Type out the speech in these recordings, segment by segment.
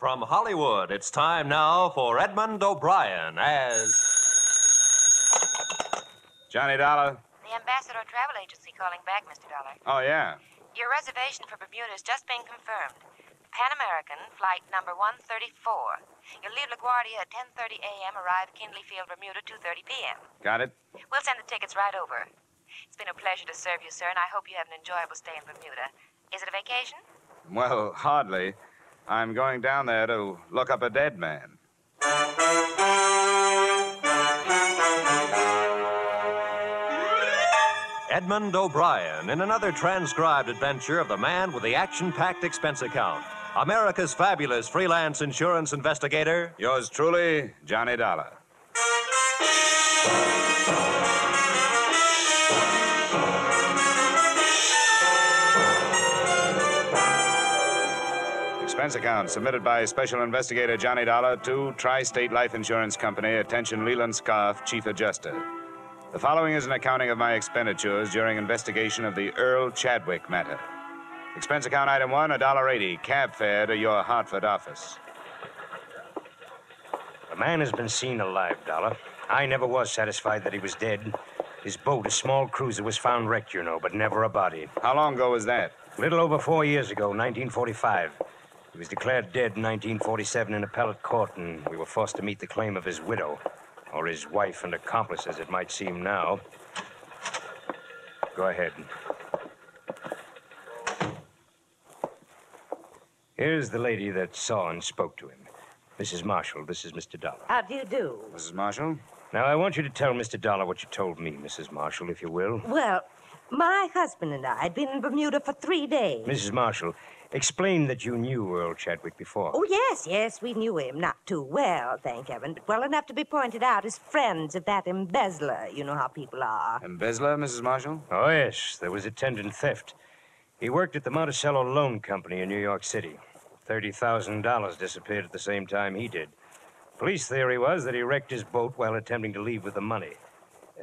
From Hollywood, it's time now for Edmond O'Brien as. Johnny Dollar? The Ambassador Travel Agency calling back, Mr. Dollar. Oh, yeah. Your reservation for Bermuda has just been confirmed. Pan American, flight number 134. You'll leave LaGuardia at 10.30 a.m., arrive at Kindley Field, Bermuda, 2.30 p.m. Got it? We'll send the tickets right over. It's been a pleasure to serve you, sir, and I hope you have an enjoyable stay in Bermuda. Is it a vacation? Well, hardly. I'm going down there to look up a dead man. Edmond O'Brien in another transcribed adventure of the man with the action packed expense account. America's fabulous freelance insurance investigator. Yours truly, Johnny Dollar. Expense account submitted by Special Investigator Johnny Dollar to Tri State Life Insurance Company. Attention, Leland Scarf, Chief Adjuster. The following is an accounting of my expenditures during investigation of the Earl Chadwick matter. Expense account item one, a dollar eighty, cab fare to your Hartford office. The man has been seen alive, Dollar. I never was satisfied that he was dead. His boat, a small cruiser, was found wrecked, you know, but never a body. How long ago was that? A little over four years ago, 1945. He was declared dead in 1947 in appellate court, and we were forced to meet the claim of his widow, or his wife and accomplice, as it might seem now. Go ahead. Here's the lady that saw and spoke to him. Mrs. Marshall, this is Mr. Dollar. How do you do? Mrs. Marshall? Now, I want you to tell Mr. Dollar what you told me, Mrs. Marshall, if you will. Well, my husband and I had been in Bermuda for three days. Mrs. Marshall, explain that you knew Earl Chadwick before. Oh, yes, yes, we knew him. Not too well, thank heaven, but well enough to be pointed out as friends of that embezzler. You know how people are. Embezzler, Mrs. Marshall? Oh, yes, there was attendant theft. He worked at the Monticello Loan Company in New York City. $30,000 disappeared at the same time he did. Police theory was that he wrecked his boat while attempting to leave with the money.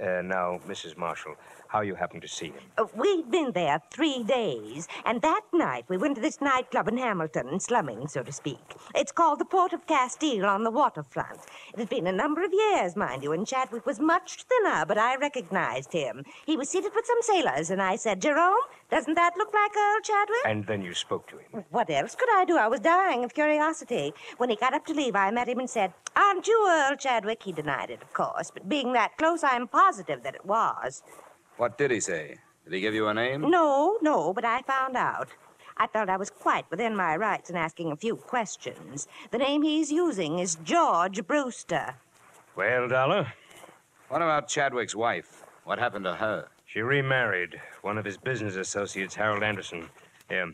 Uh, now, Mrs. Marshall, how you happened to see him? Uh, we'd been there three days, and that night we went to this nightclub in Hamilton, slumming, so to speak. It's called the Port of Castile on the waterfront. It had been a number of years, mind you, and Chadwick was much thinner, but I recognized him. He was seated with some sailors, and I said, Jerome, doesn't that look like Earl Chadwick? And then you spoke to him. What else could I do? I was dying of curiosity. When he got up to leave, I met him and said, Aren't you Earl Chadwick? He denied it, of course, but being that close, I'm positive that it was. What did he say? Did he give you a name? No, no, but I found out. I felt I was quite within my rights in asking a few questions. The name he's using is George Brewster. Well, Dollar, What about Chadwick's wife? What happened to her? she remarried one of his business associates, Harold Anderson. Yeah.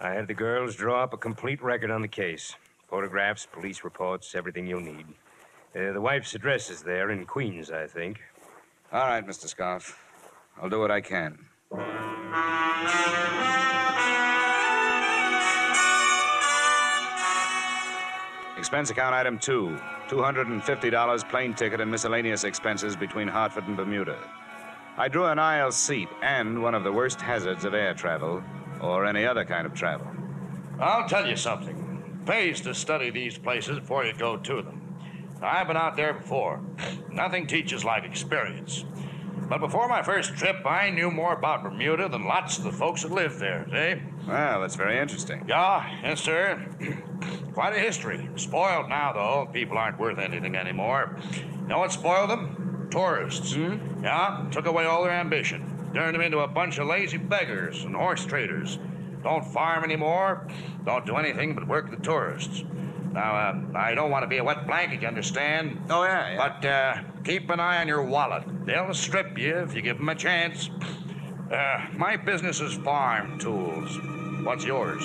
I had the girls draw up a complete record on the case photographs, police reports, everything you'll need. Uh, the wife's address is there in Queens, I think. All right, Mr. Scarf. I'll do what I can. Expense account item two $250 plane ticket and miscellaneous expenses between Hartford and Bermuda. I drew an aisle seat and one of the worst hazards of air travel or any other kind of travel. I'll tell you something. Pays to study these places before you go to them. I've been out there before. Nothing teaches like experience. But before my first trip, I knew more about Bermuda than lots of the folks that live there, see? Well, that's very interesting. Yeah, yes, sir. Quite a history. Spoiled now, though. People aren't worth anything anymore. You know what spoiled them? Tourists. Hmm? Yeah, took away all their ambition. Turned them into a bunch of lazy beggars and horse traders. Don't farm anymore. Don't do anything but work the tourists. Now, uh, I don't want to be a wet blanket, you understand? Oh, yeah, yeah. But uh, keep an eye on your wallet. They'll strip you if you give them a chance. Uh, my business is farm tools. What's yours?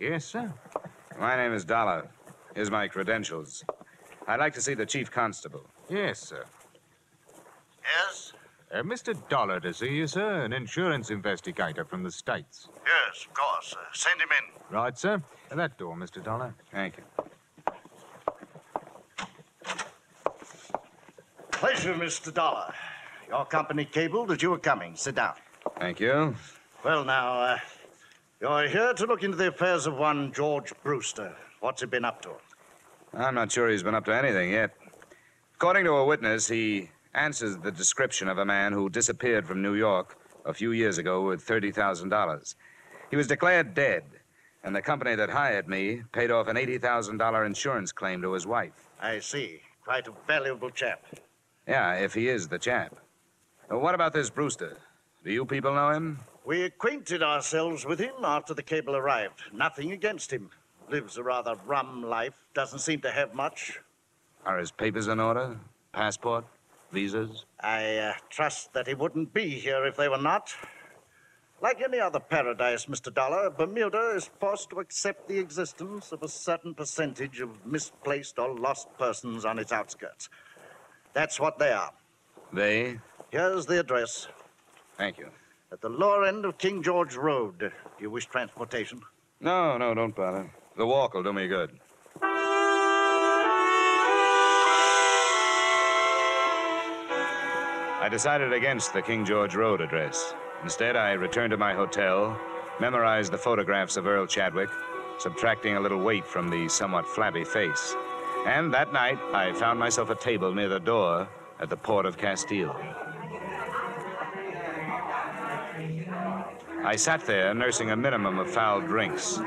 Yes, sir. My name is Dollar. Here's my credentials. I'd like to see the chief constable. Yes, sir. Yes? Uh, Mr. Dollar to see you, sir, an insurance investigator from the States. Yes, of course. Uh, send him in. Right, sir. At That door, Mr. Dollar. Thank you. Pleasure, Mr. Dollar. Your company cabled that you were coming. Sit down. Thank you. Well, now, uh, you're here to look into the affairs of one George Brewster. What's he been up to? I'm not sure he's been up to anything yet. According to a witness, he answers the description of a man who disappeared from New York a few years ago with $30,000. He was declared dead, and the company that hired me paid off an $80,000 insurance claim to his wife. I see. Quite a valuable chap. Yeah, if he is the chap. What about this Brewster? Do you people know him? We acquainted ourselves with him after the cable arrived. Nothing against him. Lives a rather rum life. Doesn't seem to have much. Are his papers in order? Passport? Visas? I uh, trust that he wouldn't be here if they were not. Like any other paradise, Mr. Dollar, Bermuda is forced to accept the existence of a certain percentage of misplaced or lost persons on its outskirts. That's what they are. They? Here's the address. Thank you. At the lower end of King George Road. Do you wish transportation? No, no, don't bother. The walk will do me good. I decided against the King George Road address. Instead, I returned to my hotel, memorized the photographs of Earl Chadwick, subtracting a little weight from the somewhat flabby face. And that night, I found myself a table near the door at the port of Castile. I sat there nursing a minimum of foul drinks.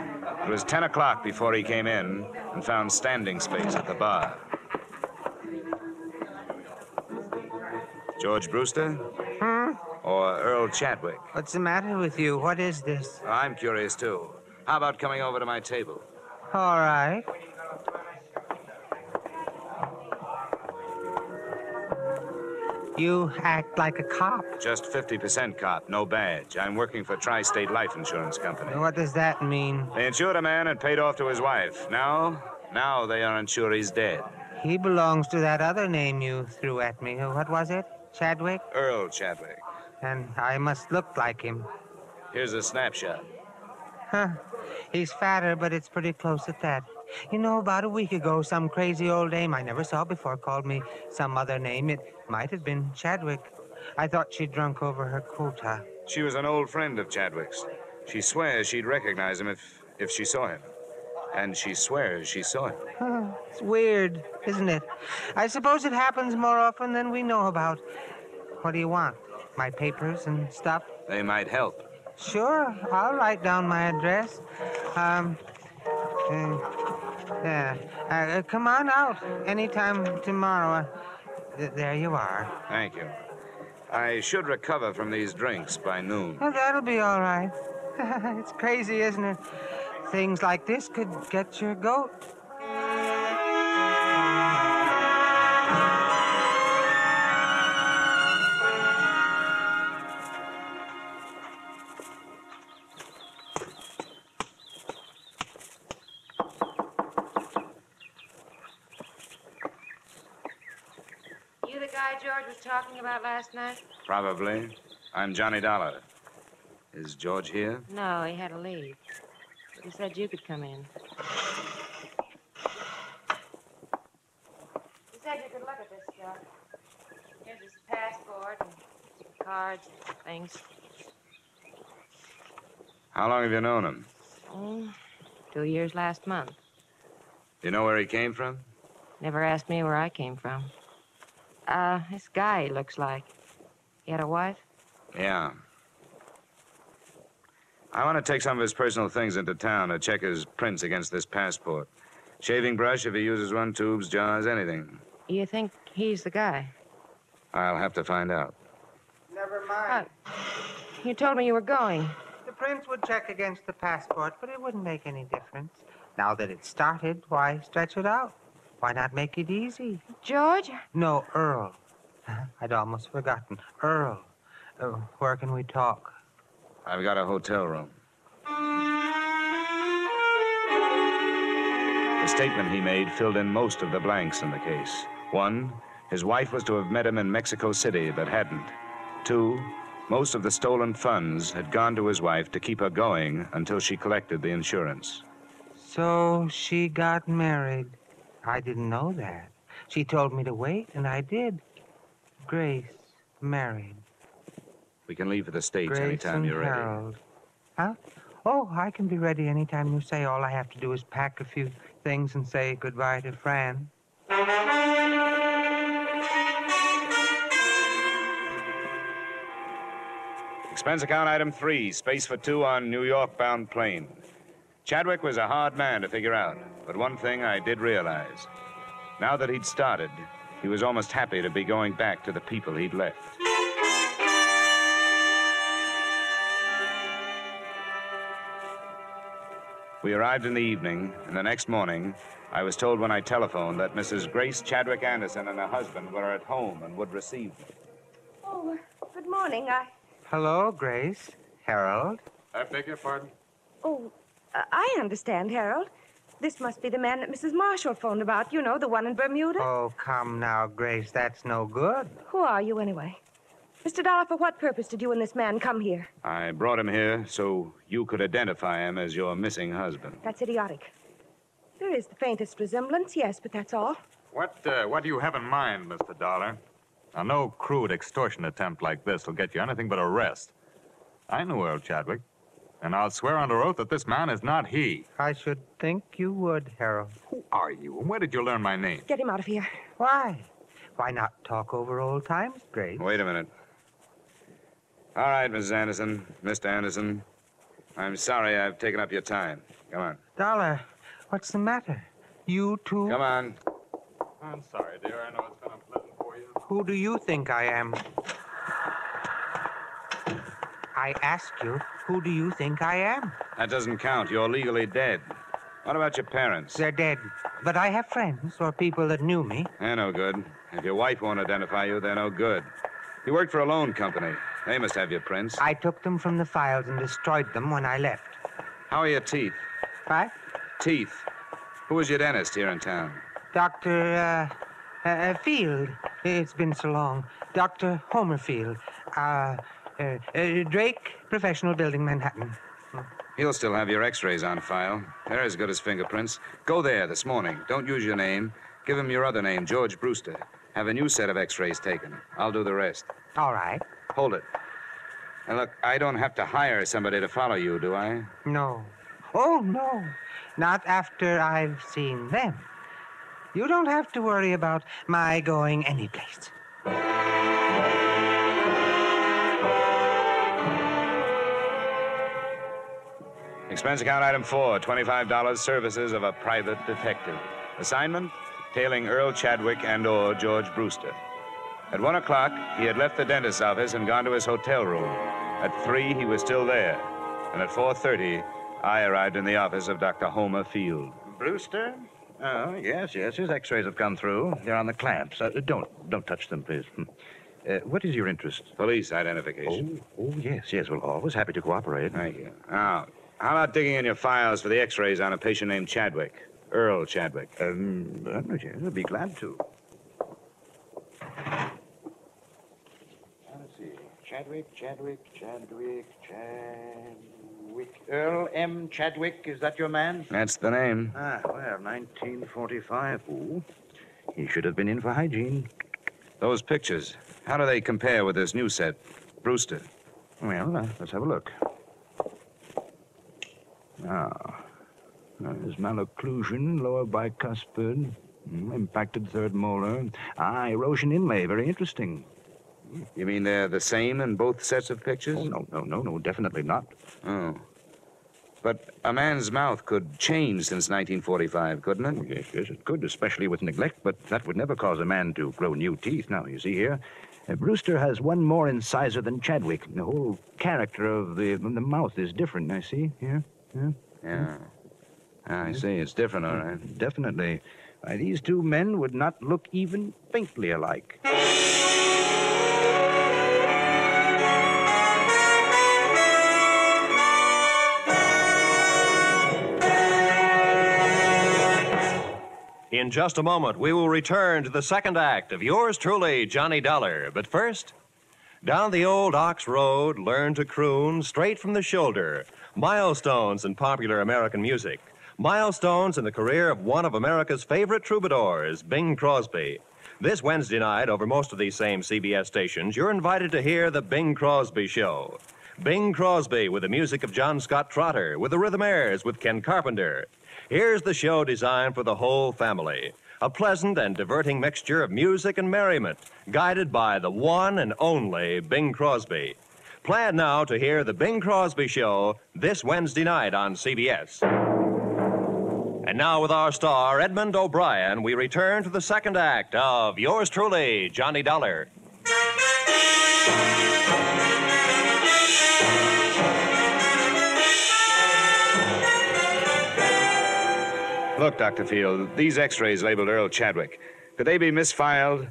It was 10 o'clock before he came in and found standing space at the bar. George Brewster? Hmm? Or Earl Chadwick? What's the matter with you? What is this? I'm curious, too. How about coming over to my table? All right. You act like a cop. Just 50% cop, no badge. I'm working for Tri State Life Insurance Company. What does that mean? They insured a man and paid off to his wife. Now, now they are unsure he's dead. He belongs to that other name you threw at me. What was it? Chadwick? Earl Chadwick. And I must look like him. Here's a snapshot. Huh. He's fatter, but it's pretty close at that. You know, about a week ago, some crazy old dame I never saw before called me some other name. It might have been Chadwick. I thought she'd drunk over her quota. She was an old friend of Chadwick's. She swears she'd recognize him if, if she saw him. And she swears she saw him. Huh. It's weird, isn't it? I suppose it happens more often than we know about. What do you want? My papers and stuff? They might help. Sure, I'll write down my address. Um, uh, yeah. Uh, come on out anytime tomorrow. Uh, th- there you are. Thank you. I should recover from these drinks by noon. Oh, that'll be all right. it's crazy, isn't it? Things like this could get your goat. George was talking about last night? Probably. I'm Johnny Dollar. Is George here? No, he had to leave. He said you could come in. He said you could look at this stuff. Here's his passport and cards and things. How long have you known him? Mm, two years last month. Do you know where he came from? Never asked me where I came from. Uh, this guy, he looks like. He had a wife? Yeah. I want to take some of his personal things into town to check his prints against this passport. Shaving brush if he uses one, tubes, jars, anything. You think he's the guy? I'll have to find out. Never mind. You told me you were going. The prince would check against the passport, but it wouldn't make any difference. Now that it's started, why stretch it out? Why not make it easy? George? No, Earl. I'd almost forgotten. Earl. Uh, where can we talk? I've got a hotel room. The statement he made filled in most of the blanks in the case. One, his wife was to have met him in Mexico City, but hadn't. Two, most of the stolen funds had gone to his wife to keep her going until she collected the insurance. So she got married. I didn't know that. She told me to wait, and I did. Grace married. We can leave for the States Grace anytime and you're ready. Harold. Huh? Oh, I can be ready anytime you say. All I have to do is pack a few things and say goodbye to Fran. Expense account item three, space for two on New York bound plane. Chadwick was a hard man to figure out, but one thing I did realize. Now that he'd started, he was almost happy to be going back to the people he'd left. We arrived in the evening, and the next morning, I was told when I telephoned that Mrs. Grace Chadwick Anderson and her husband were at home and would receive me. Oh, good morning. I. Hello, Grace. Harold. I beg your pardon? Oh, uh, I understand, Harold. This must be the man that Mrs. Marshall phoned about. You know, the one in Bermuda. Oh, come now, Grace. That's no good. Who are you, anyway? Mr. Dollar, for what purpose did you and this man come here? I brought him here so you could identify him as your missing husband. That's idiotic. There is the faintest resemblance, yes, but that's all. What, uh, what do you have in mind, Mr. Dollar? Now, no crude extortion attempt like this will get you anything but arrest. I knew Earl Chadwick, and I'll swear under oath that this man is not he. I should think you would, Harold. Who are you, and where did you learn my name? Get him out of here. Why? Why not talk over old times, Grace? Wait a minute. All right, Mrs. Anderson, Mr. Anderson. I'm sorry I've taken up your time. Come on. Dollar, what's the matter? You too? Come on. I'm sorry, dear. I know it's been unpleasant for you. Who do you think I am? I ask you, who do you think I am? That doesn't count. You're legally dead. What about your parents? They're dead. But I have friends or people that knew me. They're no good. If your wife won't identify you, they're no good. You worked for a loan company. They must have your prints. I took them from the files and destroyed them when I left. How are your teeth? What? Teeth. Who was your dentist here in town? Dr. Uh, uh, uh, Field. It's been so long. Dr. Homer Field. Uh, uh, uh, Drake Professional Building, Manhattan. He'll still have your x-rays on file. They're as good as fingerprints. Go there this morning. Don't use your name. Give him your other name, George Brewster. Have a new set of x-rays taken. I'll do the rest. All right. Hold it. Now, look, I don't have to hire somebody to follow you, do I? No. Oh, no. Not after I've seen them. You don't have to worry about my going anyplace. Expense account item four, $25 services of a private detective. Assignment, tailing Earl Chadwick and or George Brewster. At one o'clock, he had left the dentist's office and gone to his hotel room. At three, he was still there. And at 4.30, I arrived in the office of Dr. Homer Field. Brewster? Oh, yes, yes. His x-rays have come through. They're on the clamps. Uh, don't, don't touch them, please. Hmm. Uh, what is your interest? Police identification. Oh, oh, yes, yes. Well, always happy to cooperate. Thank you. Now, how about digging in your files for the x-rays on a patient named Chadwick? Earl Chadwick. Um, I'd be glad to. Let's see. Chadwick, Chadwick, Chadwick, Chadwick. Earl M. Chadwick, is that your man? That's the name. Ah, well, 1945. Ooh. He should have been in for hygiene. Those pictures, how do they compare with this new set? Brewster. Well, uh, let's have a look. Ah. There's malocclusion, lower bicuspid, mm, impacted third molar. Ah, erosion inlay, very interesting. You mean they're the same in both sets of pictures? Oh, no, no, no, no, definitely not. Oh. But a man's mouth could change since 1945, couldn't it? Oh, yes, yes, it could, especially with neglect, but that would never cause a man to grow new teeth. Now, you see here, uh, Brewster has one more incisor than Chadwick. The whole character of the, the mouth is different, I see. Here, here. Yeah. Ah, I see. It's different, all right. Definitely. Why, these two men would not look even faintly alike. In just a moment, we will return to the second act of yours truly, Johnny Dollar. But first, down the old Ox Road, learn to croon straight from the shoulder milestones in popular American music. Milestones in the career of one of America's favorite troubadours, Bing Crosby. This Wednesday night, over most of these same CBS stations, you're invited to hear The Bing Crosby Show. Bing Crosby with the music of John Scott Trotter, with the Rhythmaires, with Ken Carpenter. Here's the show designed for the whole family. A pleasant and diverting mixture of music and merriment, guided by the one and only Bing Crosby. Plan now to hear The Bing Crosby Show this Wednesday night on CBS. And now, with our star, Edmond O'Brien, we return to the second act of yours truly, Johnny Dollar. Look, Dr. Field, these x rays labeled Earl Chadwick, could they be misfiled?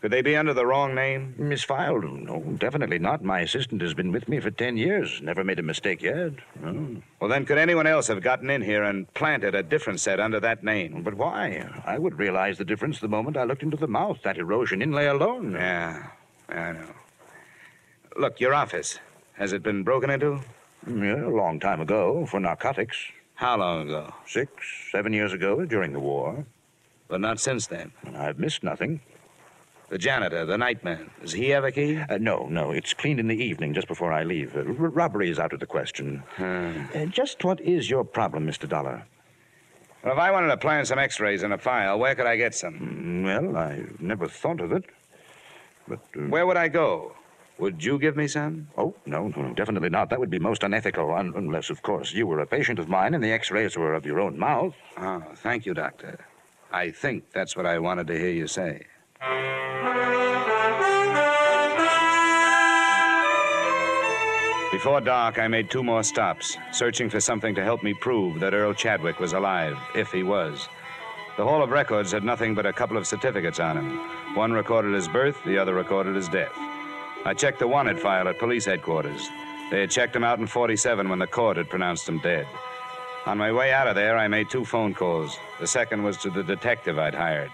Could they be under the wrong name? Misfiled? No, definitely not. My assistant has been with me for ten years. Never made a mistake yet. No. Well, then, could anyone else have gotten in here and planted a different set under that name? But why? I would realize the difference the moment I looked into the mouth. That erosion inlay alone. Yeah, I know. Look, your office. Has it been broken into? Yeah, a long time ago for narcotics. How long ago? Six, seven years ago during the war. But not since then. I've missed nothing. The janitor, the nightman, does he have a key? Uh, no, no. It's cleaned in the evening just before I leave. Uh, r- robbery is out of the question. Uh, just what is your problem, Mr. Dollar? Well, if I wanted to plan some x rays in a file, where could I get some? Mm, Well, I never thought of it. But. Uh, Where would I go? Would you give me some? Oh, no, no, no, definitely not. That would be most unethical, un- unless, of course, you were a patient of mine and the x rays were of your own mouth. Oh, thank you, Doctor. I think that's what I wanted to hear you say. Before dark, I made two more stops, searching for something to help me prove that Earl Chadwick was alive, if he was. The Hall of Records had nothing but a couple of certificates on him. One recorded his birth, the other recorded his death. I checked the wanted file at police headquarters. They had checked him out in 47 when the court had pronounced him dead. On my way out of there, I made two phone calls. The second was to the detective I'd hired.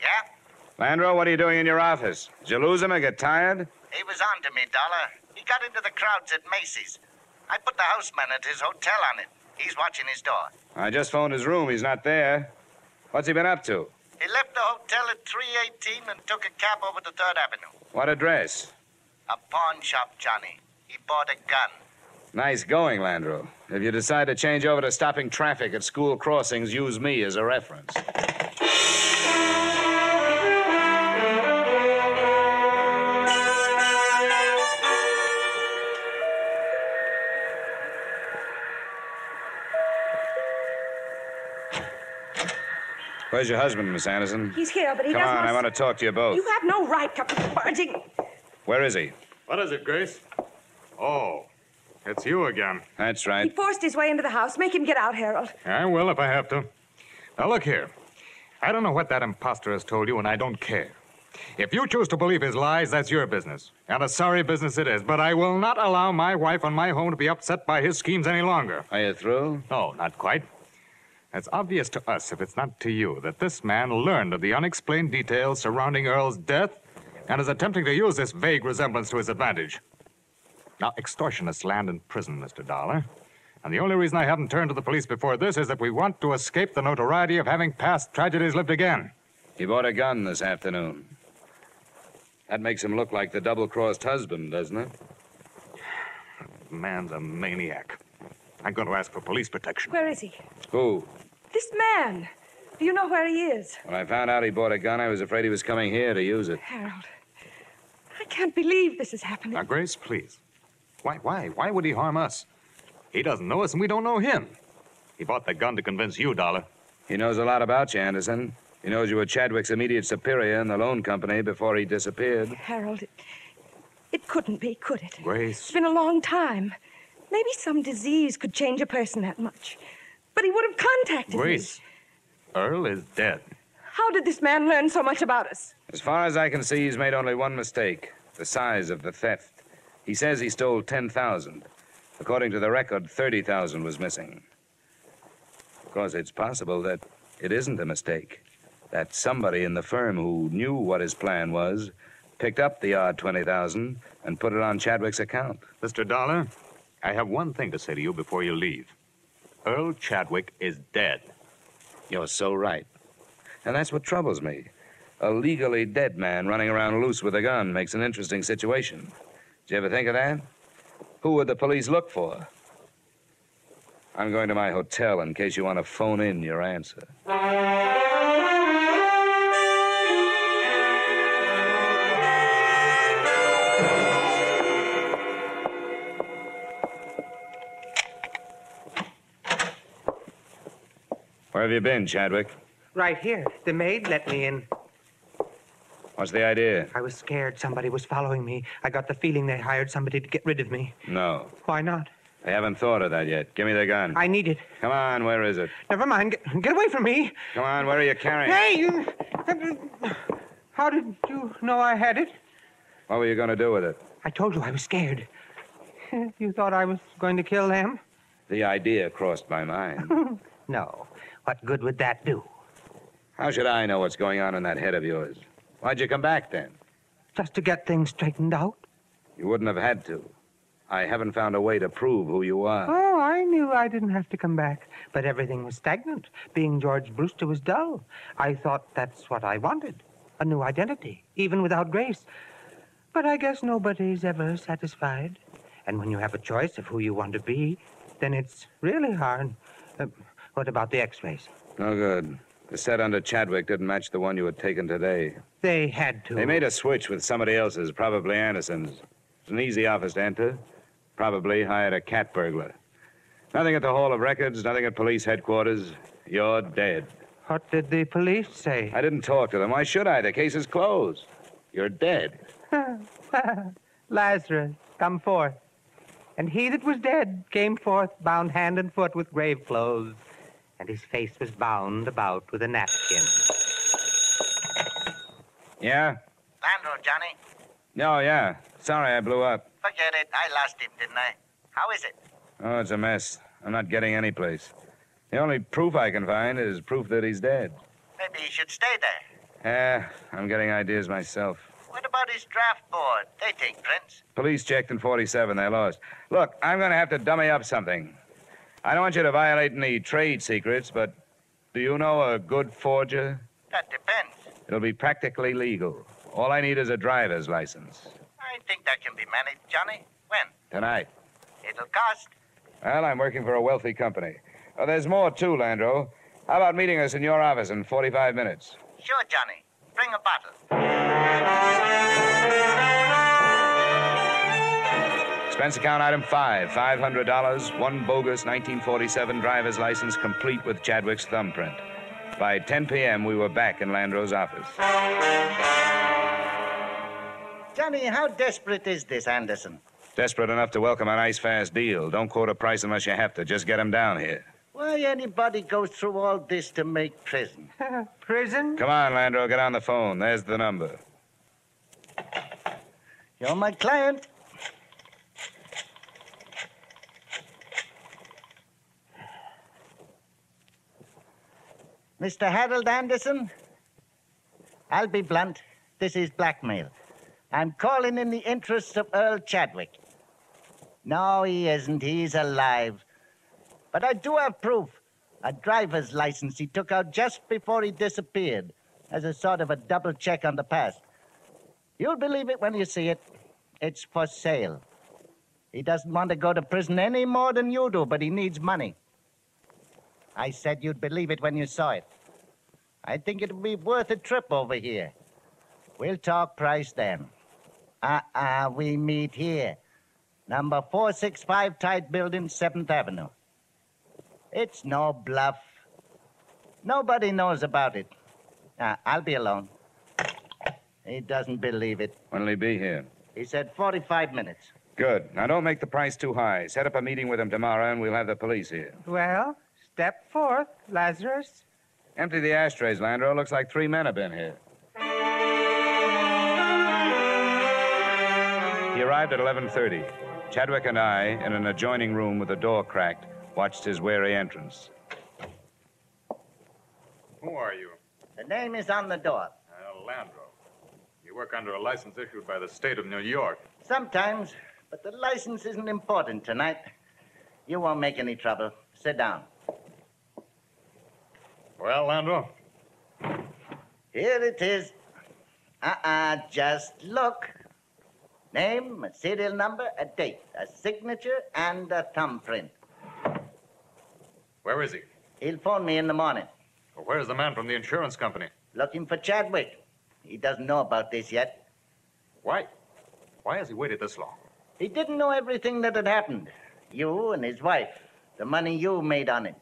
Yeah? Landro, what are you doing in your office? Did you lose him or get tired? He was on to me, Dollar. He got into the crowds at Macy's. I put the houseman at his hotel on it. He's watching his door. I just phoned his room. He's not there. What's he been up to? He left the hotel at 318 and took a cab over to 3rd Avenue. What address? A pawn shop, Johnny. He bought a gun. Nice going, Landro. If you decide to change over to stopping traffic at school crossings, use me as a reference. Where's your husband, Miss Anderson? He's here, but he Come does on. I want to talk to you both. You have no right to barging. Where is he? What is it, Grace? Oh, it's you again. That's right. He forced his way into the house. Make him get out, Harold. I will if I have to. Now, look here. I don't know what that impostor has told you, and I don't care. If you choose to believe his lies, that's your business. And a sorry business it is. But I will not allow my wife and my home to be upset by his schemes any longer. Are you through? No, not quite. It's obvious to us, if it's not to you, that this man learned of the unexplained details surrounding Earl's death and is attempting to use this vague resemblance to his advantage. Now, extortionists land in prison, Mr. Dollar. And the only reason I haven't turned to the police before this is that we want to escape the notoriety of having past tragedies lived again. He bought a gun this afternoon. That makes him look like the double crossed husband, doesn't it? The man's a maniac. I'm going to ask for police protection. Where is he? Who? This man. Do you know where he is? When I found out he bought a gun, I was afraid he was coming here to use it. Harold. I can't believe this is happening. Now, Grace, please. Why, why, why would he harm us? He doesn't know us, and we don't know him. He bought the gun to convince you, Dollar. He knows a lot about you, Anderson. He knows you were Chadwick's immediate superior in the loan company before he disappeared. Harold, it, it couldn't be, could it? Grace. It's been a long time. Maybe some disease could change a person that much. But he would have contacted Grace. Earl is dead. How did this man learn so much about us? As far as I can see, he's made only one mistake the size of the theft. He says he stole 10,000. According to the record, 30,000 was missing. Of course, it's possible that it isn't a mistake. That somebody in the firm who knew what his plan was picked up the odd 20,000 and put it on Chadwick's account. Mr. Dollar, I have one thing to say to you before you leave. Earl Chadwick is dead. You're so right. And that's what troubles me. A legally dead man running around loose with a gun makes an interesting situation. Did you ever think of that? Who would the police look for? I'm going to my hotel in case you want to phone in your answer. Where have you been, Chadwick? Right here. The maid let me in. What's the idea? I was scared somebody was following me. I got the feeling they hired somebody to get rid of me. No. Why not? I haven't thought of that yet. Give me the gun. I need it. Come on, where is it? Never mind. Get, get away from me. Come on, where are you carrying? Hey, you. Uh, how did you know I had it? What were you going to do with it? I told you I was scared. You thought I was going to kill them? The idea crossed my mind. No. What good would that do? How should I know what's going on in that head of yours? Why'd you come back then? Just to get things straightened out? You wouldn't have had to. I haven't found a way to prove who you are. Oh, I knew I didn't have to come back. But everything was stagnant. Being George Brewster was dull. I thought that's what I wanted a new identity, even without Grace. But I guess nobody's ever satisfied. And when you have a choice of who you want to be, then it's really hard. Uh, what about the x rays? No good. The set under Chadwick didn't match the one you had taken today. They had to. They made a switch with somebody else's, probably Anderson's. It's an easy office to enter. Probably hired a cat burglar. Nothing at the Hall of Records, nothing at police headquarters. You're dead. What did the police say? I didn't talk to them. Why should I? The case is closed. You're dead. Lazarus, come forth. And he that was dead came forth, bound hand and foot with grave clothes, and his face was bound about with a napkin. Yeah? Landro, Johnny. No, yeah. Sorry I blew up. Forget it. I lost him, didn't I? How is it? Oh, it's a mess. I'm not getting any place. The only proof I can find is proof that he's dead. Maybe he should stay there. Yeah, I'm getting ideas myself. What about his draft board? They take prints. Police checked in 47. They lost. Look, I'm going to have to dummy up something. I don't want you to violate any trade secrets, but do you know a good forger? That depends. It'll be practically legal. All I need is a driver's license. I think that can be managed, Johnny. When? Tonight. It'll cost. Well, I'm working for a wealthy company. Oh, there's more, too, Landro. How about meeting us in your office in 45 minutes? Sure, Johnny. Bring a bottle. Expense account item five, $500, one bogus 1947 driver's license complete with Chadwick's thumbprint. By 10 p.m., we were back in Landro's office. Johnny, how desperate is this Anderson? Desperate enough to welcome a nice, fast deal. Don't quote a price unless you have to. Just get him down here. Why anybody goes through all this to make prison? Prison? Come on, Landro, get on the phone. There's the number. You're my client. Mr. Harold Anderson? I'll be blunt. This is blackmail. I'm calling in the interests of Earl Chadwick. No, he isn't. He's alive. But I do have proof. A driver's license he took out just before he disappeared, as a sort of a double check on the past. You'll believe it when you see it. It's for sale. He doesn't want to go to prison any more than you do, but he needs money. I said you'd believe it when you saw it. I think it'll be worth a trip over here. We'll talk price then. Uh-uh, we meet here. Number 465 Tide Building, 7th Avenue. It's no bluff. Nobody knows about it. Uh, I'll be alone. He doesn't believe it. When'll he be here? He said 45 minutes. Good. Now, don't make the price too high. Set up a meeting with him tomorrow, and we'll have the police here. Well, step forth, Lazarus. Empty the ashtrays, Landro. Looks like three men have been here. He arrived at 11:30. Chadwick and I, in an adjoining room with the door cracked, watched his wary entrance. Who are you? The name is on the door. Uh, Landro. You work under a license issued by the state of New York. Sometimes, But the license isn't important tonight. You won't make any trouble. Sit down. Well, Landro, Here it is. Uh-uh, just look. Name, a serial number, a date, a signature, and a thumbprint. where is he? He'll phone me in the morning. Well, where's the man from the insurance company? Looking for Chadwick. He doesn't know about this yet. Why? Why has he waited this long? He didn't know everything that had happened. You and his wife. The money you made on it.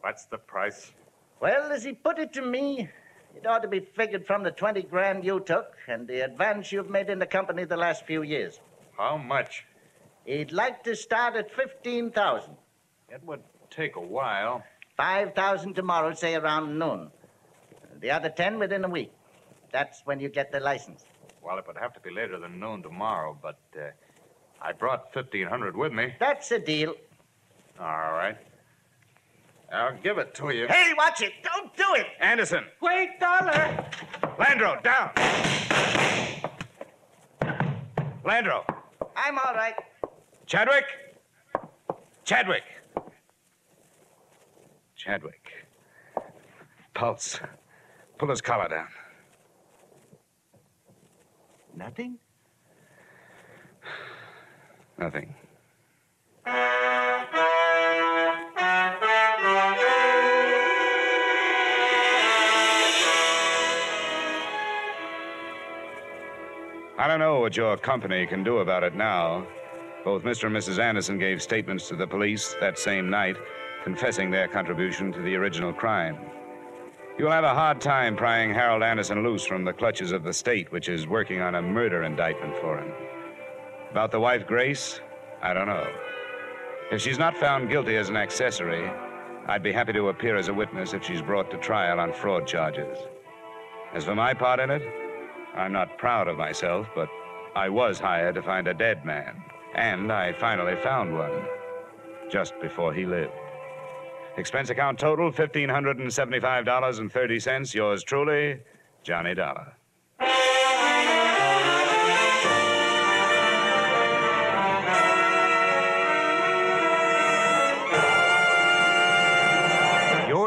What's the price? Well, as he put it to me, it ought to be figured from the 20 grand you took and the advance you've made in the company the last few years. How much? He'd like to start at 15,000. It would take a while. 5,000 tomorrow, say around noon. The other 10 within a week. That's when you get the license. Well, it would have to be later than noon tomorrow, but uh, I brought 1500 with me. That's a deal. All right. I'll give it to you. Hey, watch it. Don't do it. Anderson! Wait, Dollar! Landro, down! Landro! I'm all right. Chadwick! Chadwick! Chadwick. Pulse. Pull his collar down. Nothing? Nothing. I don't know what your company can do about it now. Both Mr. and Mrs. Anderson gave statements to the police that same night, confessing their contribution to the original crime. You'll have a hard time prying Harold Anderson loose from the clutches of the state, which is working on a murder indictment for him. About the wife, Grace, I don't know. If she's not found guilty as an accessory, I'd be happy to appear as a witness if she's brought to trial on fraud charges. As for my part in it, I'm not proud of myself, but I was hired to find a dead man, and I finally found one just before he lived. Expense account total $1,575.30. Yours truly, Johnny Dollar.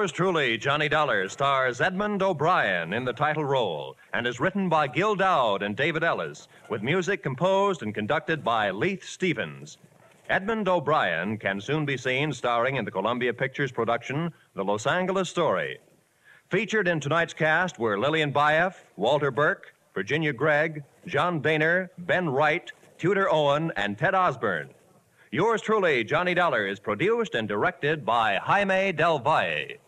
Yours truly, Johnny Dollar, stars Edmond O'Brien in the title role and is written by Gil Doud and David Ellis, with music composed and conducted by Leith Stevens. Edmond O'Brien can soon be seen starring in the Columbia Pictures production, The Los Angeles Story. Featured in tonight's cast were Lillian Buyeff, Walter Burke, Virginia Gregg, John Dehner, Ben Wright, Tudor Owen, and Ted Osborne. Yours truly, Johnny Dollar, is produced and directed by Jaime Del Valle.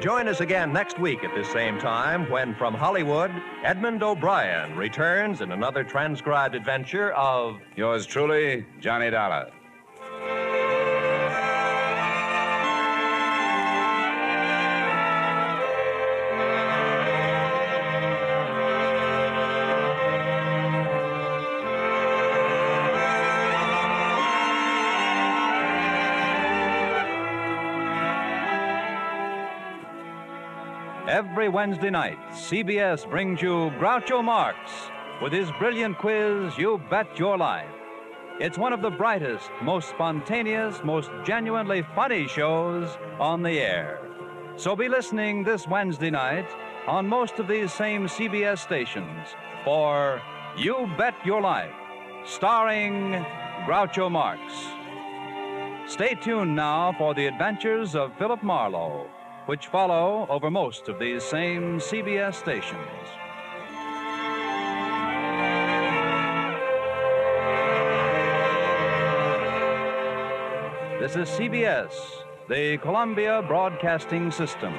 Join us again next week at this same time when, from Hollywood, Edmond O'Brien returns in another transcribed adventure of Yours truly, Johnny Dollar. Every Wednesday night, CBS brings you Groucho Marx with his brilliant quiz, You Bet Your Life. It's one of the brightest, most spontaneous, most genuinely funny shows on the air. So be listening this Wednesday night on most of these same CBS stations for You Bet Your Life, starring Groucho Marx. Stay tuned now for the adventures of Philip Marlowe, which follow over most of these same CBS stations. This is CBS, the Columbia Broadcasting System.